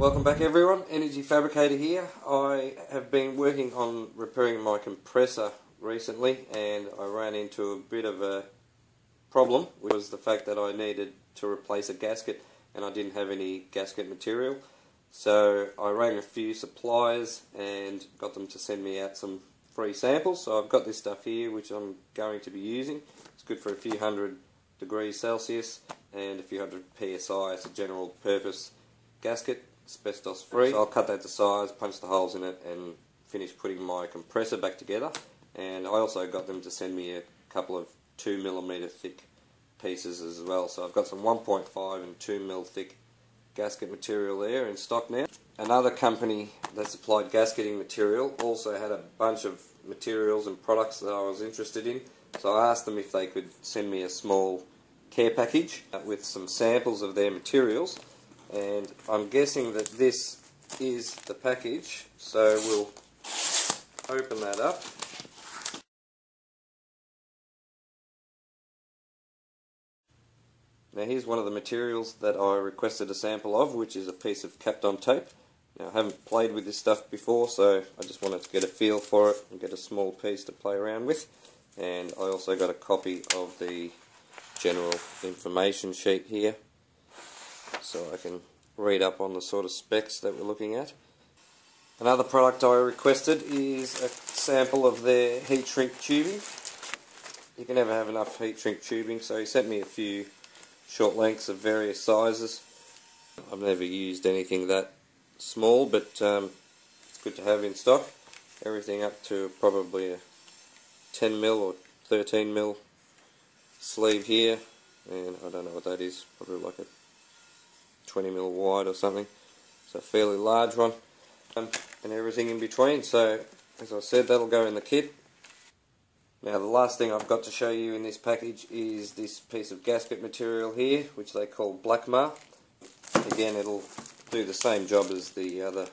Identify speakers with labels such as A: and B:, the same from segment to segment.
A: Welcome back everyone, Energy Fabricator here. I have been working on repairing my compressor recently and I ran into a bit of a problem, which was the fact that I needed to replace a gasket and I didn't have any gasket material. So I rang a few suppliers and got them to send me out some free samples. So I've got this stuff here which I'm going to be using. It's good for a few hundred degrees Celsius and a few hundred PSI. It's a general purpose gasket, asbestos free. So I'll cut that to size, punch the holes in it and finish putting my compressor back together. And I also got them to send me a couple of 2mm thick pieces as well. So I've got some 1.5 and 2mm thick gasket material there in stock now. Another company that supplied gasketing material also had a bunch of materials and products that I was interested in. So I asked them if they could send me a small care package with some samples of their materials and I'm guessing that this is the package so we'll open that up Now here's one of the materials that I requested a sample of, which is a piece of Kapton tape. Now I haven't played with this stuff before, so I just wanted to get a feel for it and get a small piece to play around with. And I also got a copy of the general information sheet here, so I can read up on the sort of specs that we're looking at. Another product I requested is a sample of their heat shrink tubing. You can never have enough heat shrink tubing, so he sent me a few short lengths of various sizes. I've never used anything that small, but um, it's good to have in stock. Everything up to probably a 10 mil or 13 mil sleeve here, and I don't know what that is, probably like a 20 mil wide or something. So a fairly large one, um, and everything in between. So as I said, that'll go in the kit. Now the last thing I've got to show you in this package is this piece of gasket material here, which they call Blackmar. Again, it'll do the same job as the other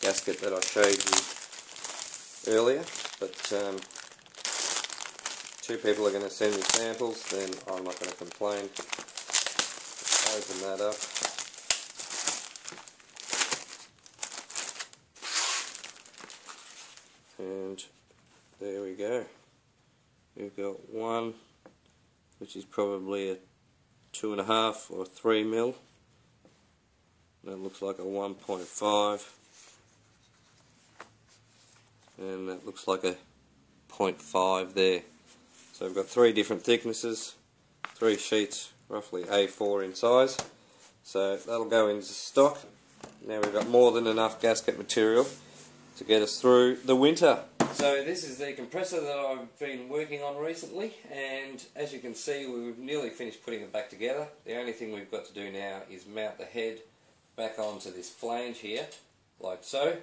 A: gasket that I showed you earlier, but um, two people are going to send me samples, then I'm not going to complain. Open that up. And there we go. We've got one, which is probably a two and a half or three mil. That looks like a 1.5. And that looks like a 0.5 there. So we've got three different thicknesses, three sheets, roughly A4 in size. So that'll go into stock. Now we've got more than enough gasket material to get us through the winter. So this is the compressor that I've been working on recently and as you can see we've nearly finished putting it back together. The only thing we've got to do now is mount the head back onto this flange here like so.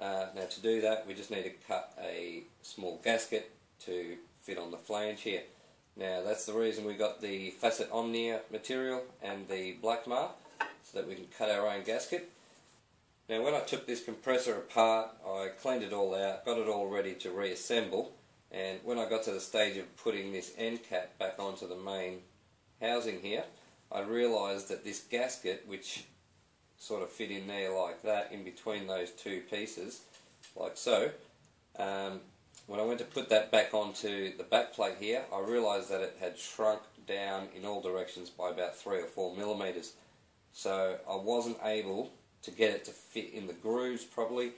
A: Uh, now to do that we just need to cut a small gasket to fit on the flange here. Now that's the reason we got the Fasit Omnia material and the black Blackmar so that we can cut our own gasket. Now when I took this compressor apart, I cleaned it all out, got it all ready to reassemble, and when I got to the stage of putting this end cap back onto the main housing here, I realised that this gasket, which sort of fit in there like that, in between those two pieces, like so, um, when I went to put that back onto the back plate here, I realised that it had shrunk down in all directions by about three or four millimetres. So I wasn't able to get it to fit in the grooves properly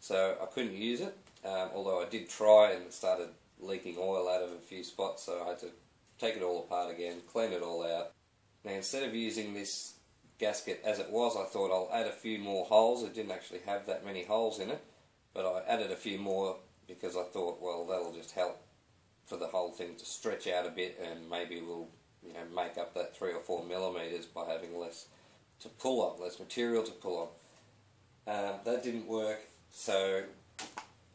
A: so I couldn't use it um, although I did try and it started leaking oil out of a few spots so I had to take it all apart again, clean it all out. Now instead of using this gasket as it was I thought I'll add a few more holes, it didn't actually have that many holes in it but I added a few more because I thought well that'll just help for the whole thing to stretch out a bit and maybe we'll you know make up that three or four millimeters by having less to pull on, less material to pull on. Um, that didn't work, so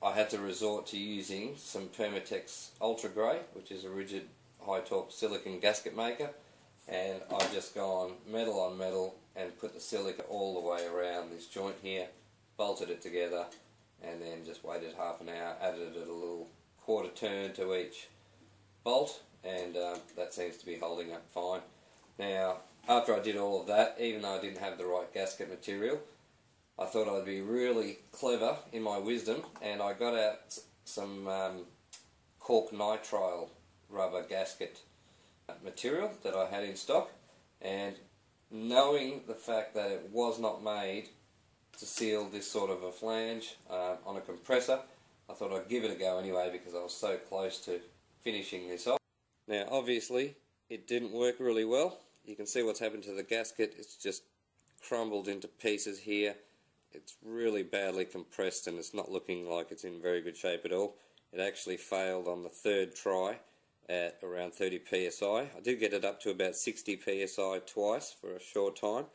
A: I had to resort to using some Permatex Ultra Grey, which is a rigid high torque silicon gasket maker, and I've just gone metal on metal and put the silica all the way around this joint here, bolted it together, and then just waited half an hour, added a little quarter turn to each bolt, and um, that seems to be holding up fine. Now, after I did all of that, even though I didn't have the right gasket material, I thought I'd be really clever in my wisdom and I got out some um, cork nitrile rubber gasket material that I had in stock and knowing the fact that it was not made to seal this sort of a flange uh, on a compressor. I thought I'd give it a go anyway because I was so close to finishing this off. Now obviously it didn't work really well. You can see what's happened to the gasket. It's just crumbled into pieces here. It's really badly compressed and it's not looking like it's in very good shape at all. It actually failed on the third try at around 30 psi. I. Did get it up to about 60 psi twice for a short time,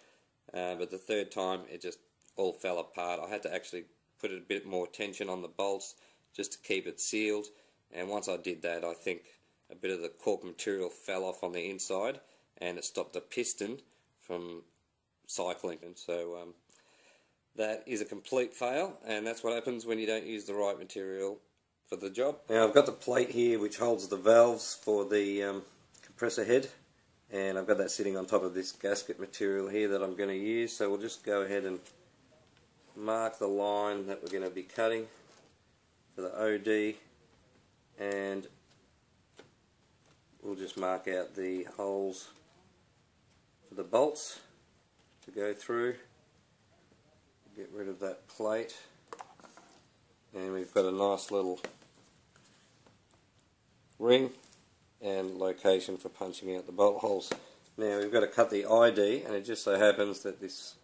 A: uh, but the third time it just all fell apart. I had to actually put a bit more tension on the bolts just to keep it sealed, and once I did that, I think a bit of the cork material fell off on the inside, and it stopped the piston from cycling. And so um, that is a complete fail, and that's what happens when you don't use the right material for the job. Now I've got the plate here which holds the valves for the um, compressor head and I've got that sitting on top of this gasket material here that I'm going to use so we'll just go ahead and mark the line that we're going to be cutting for the OD and we'll just mark out the holes for the bolts to go through get rid of that plate and we've got a nice little ring and location for punching out the bolt holes. Now we've got to cut the ID and it just so happens that this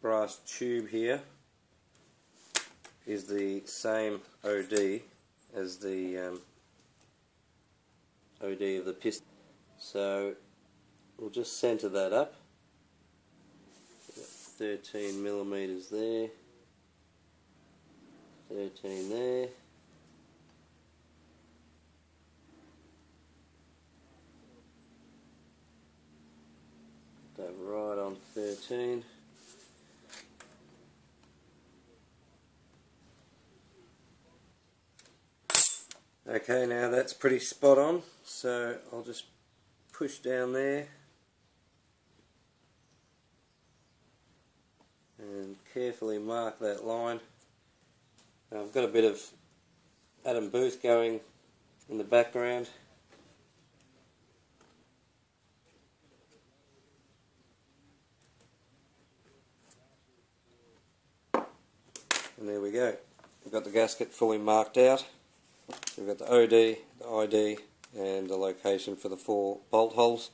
A: brass tube here is the same OD as the um, OD of the piston. So we'll just center that up. 13 millimeters there, 13 there. that right on 13. Okay, now that's pretty spot on, so I'll just push down there and carefully mark that line. Now I've got a bit of Adam Booth going in the background. And there we go. We've got the gasket fully marked out. We've got the OD, the ID, and the location for the four bolt holes.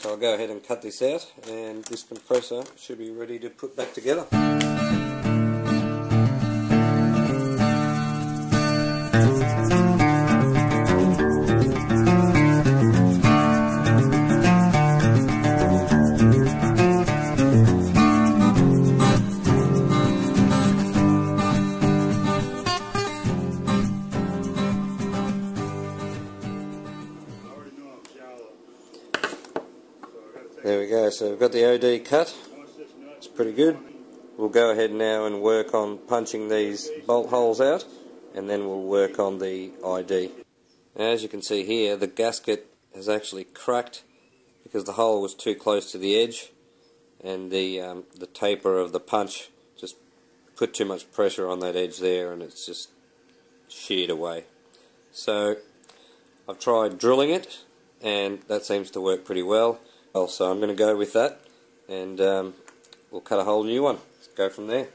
A: So I'll go ahead and cut this out, and this compressor should be ready to put back together. So we've got the OD cut, it's pretty good. We'll go ahead now and work on punching these bolt holes out and then we'll work on the ID. Now, as you can see here, the gasket has actually cracked because the hole was too close to the edge and the, um, the taper of the punch just put too much pressure on that edge there and it's just sheared away. So I've tried drilling it and that seems to work pretty well. So I'm going to go with that and um, we'll cut a whole new one. Let's go from there.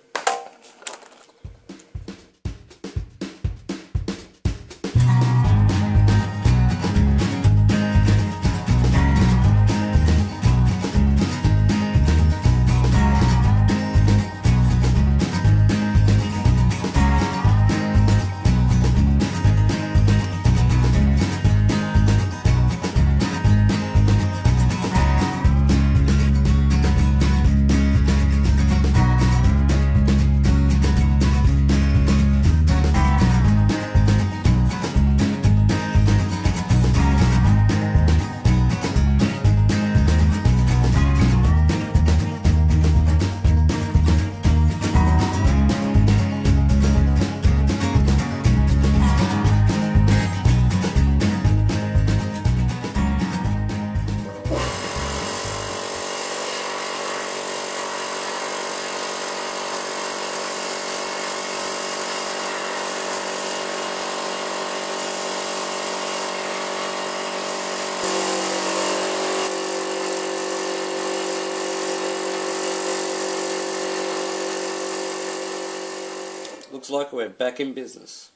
A: Looks like we're back in business.